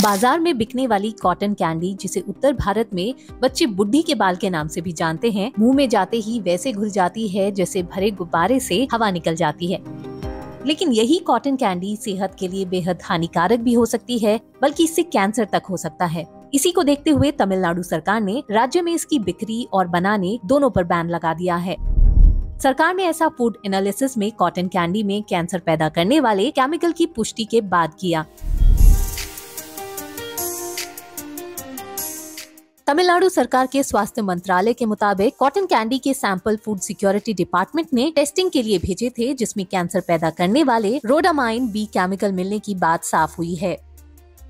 बाज़ार में बिकने वाली कॉटन कैंडी जिसे उत्तर भारत में बच्चे बुढ़ी के बाल के नाम से भी जानते हैं, मुँह में जाते ही वैसे घुल जाती है, जैसे भरे गुब्बारे से हवा निकल जाती है। लेकिन यही कॉटन कैंडी सेहत के लिए बेहद हानिकारक भी हो सकती है, बल्कि इससे कैंसर तक हो सकता है। इसी को देखते हुए तमिलनाडु सरकार ने राज्य में इसकी बिक्री और बनाने दोनों पर बैन लगा दिया है। सरकार ने ऐसा फ़ूड एनालिसिस में कॉटन कैंडी में कैंसर पैदा करने वाले केमिकल की पुष्टि के बाद किया। तमिलनाडु सरकार के स्वास्थ्य मंत्रालय के मुताबिक कॉटन कैंडी के सैंपल फ़ूड सिक्योरिटी डिपार्टमेंट ने टेस्टिंग के लिए भेजे थे, जिसमें कैंसर पैदा करने वाले रोडामाइन बी केमिकल मिलने की बात साफ़ हुई है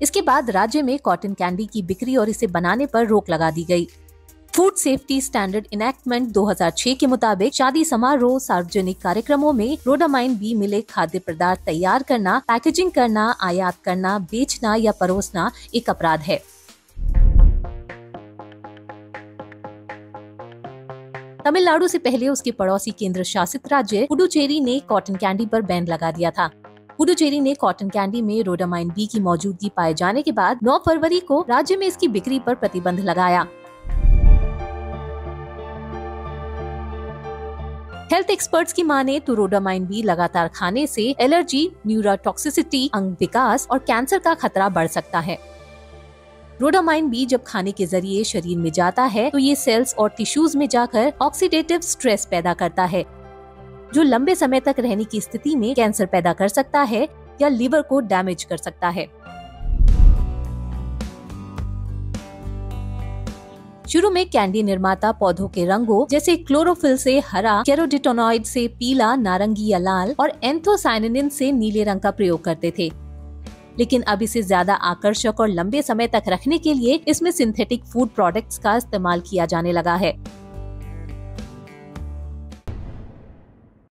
इसके बाद राज्य में कॉटन कैंडी की बिक्री और इसे बनाने पर रोक लगा दी गई। फ़ूड सेफ्टी स्टैंडर्ड इनेक्टमेंट 2006 के मुताबिक शादी समारोह, सार्वजनिक कार्यक्रमों में रोडामाइन बी मिले खाद्य पदार्थ तैयार करना, पैकेजिंग करना, आयात करना, बेचना या परोसना एक अपराध है तमिलनाडु से पहले उसके पड़ोसी केंद्र शासित राज्य पुडुचेरी ने कॉटन कैंडी पर बैन लगा दिया था। पुडुचेरी ने कॉटन कैंडी में रोडामाइन बी की मौजूदगी पाए जाने के बाद 9 फरवरी को राज्य में इसकी बिक्री पर प्रतिबंध लगाया। हेल्थ एक्सपर्ट्स की माने तो रोडामाइन बी लगातार खाने से एलर्जी, न्यूरोटॉक्सिसिटी, अंग विकास और कैंसर का खतरा बढ़ सकता है। रोडामाइन बी जब खाने के ज़रिए शरीर में जाता है तो ये सेल्स और टिश्यूज में जाकर ऑक्सीडेटिव स्ट्रेस पैदा करता है, जो लंबे समय तक रहने की स्थिति में कैंसर पैदा कर सकता है या लिवर को डैमेज कर सकता है। शुरू में कैंडी निर्माता पौधों के रंगों जैसे क्लोरोफिल से हरा कैरोडिटोनॉइड से पीला, नारंगी या लाल और एंथोसाइनिन से नीले रंग का प्रयोग करते थे। लेकिन अब इसे ज़्यादा आकर्षक और लंबे समय तक रखने के लिए इसमें सिंथेटिक फ़ूड प्रोडक्ट्स का इस्तेमाल किया जाने लगा है।